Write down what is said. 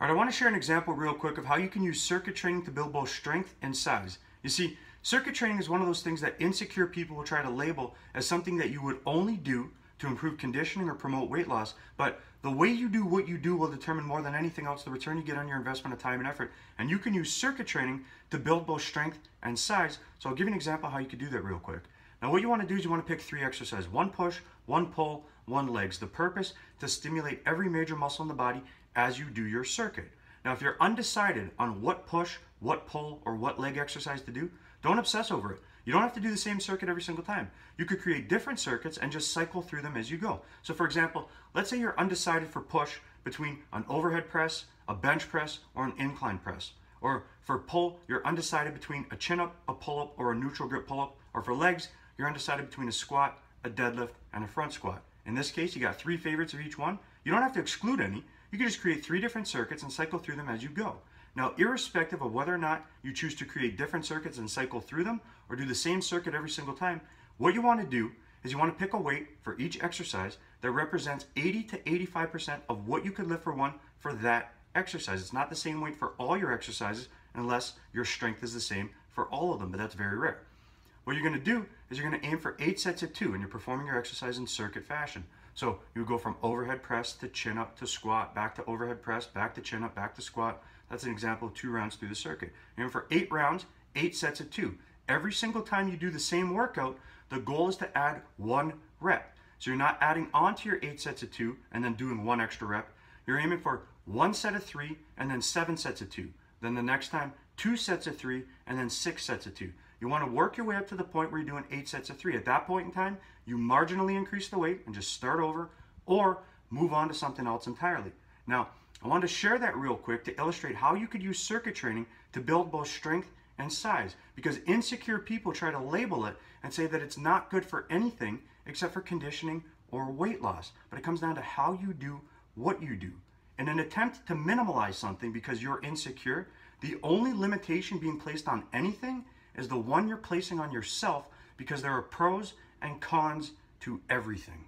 All right, I want to share an example real quick of how you can use circuit training to build both strength and size. You see, circuit training is one of those things that insecure people will try to label as something that you would only do to improve conditioning or promote weight loss. But the way you do what you do will determine more than anything else the return you get on your investment of time and effort. And you can use circuit training to build both strength and size. So I'll give you an example how you could do that real quick. Now what you want to do is you want to pick three exercises. One push, one pull, one legs. The purpose to stimulate every major muscle in the body as you do your circuit. Now, if you're undecided on what push, what pull, or what leg exercise to do, don't obsess over it. You don't have to do the same circuit every single time. You could create different circuits and just cycle through them as you go. So for example, let's say you're undecided for push between an overhead press, a bench press, or an incline press. Or for pull, you're undecided between a chin up, a pull up, or a neutral grip pull up. Or for legs, you're undecided between a squat, a deadlift, and a front squat. In this case, you got three favorites of each one. You don't have to exclude any. You can just create three different circuits and cycle through them as you go. Now, irrespective of whether or not you choose to create different circuits and cycle through them or do the same circuit every single time, what you want to do is you want to pick a weight for each exercise that represents 80 to 85% of what you could lift for one for that exercise. It's not the same weight for all your exercises unless your strength is the same for all of them, but that's very rare. What you're going to do is you're going to aim for eight sets of two and you're performing your exercise in circuit fashion. So you go from overhead press to chin up to squat, back to overhead press, back to chin up, back to squat. That's an example of two rounds through the circuit. And for eight rounds, eight sets of two. Every single time you do the same workout, the goal is to add one rep. So you're not adding on to your eight sets of two and then doing one extra rep. You're aiming for one set of three and then seven sets of two. Then the next time, two sets of three and then six sets of two. You want to work your way up to the point where you're doing eight sets of three. At that point in time, you marginally increase the weight and just start over or move on to something else entirely. Now, I wanted to share that real quick to illustrate how you could use circuit training to build both strength and size because insecure people try to label it and say that it's not good for anything except for conditioning or weight loss. But it comes down to how you do what you do. In an attempt to minimize something because you're insecure, the only limitation being placed on anything is the one you're placing on yourself because there are pros and cons to everything.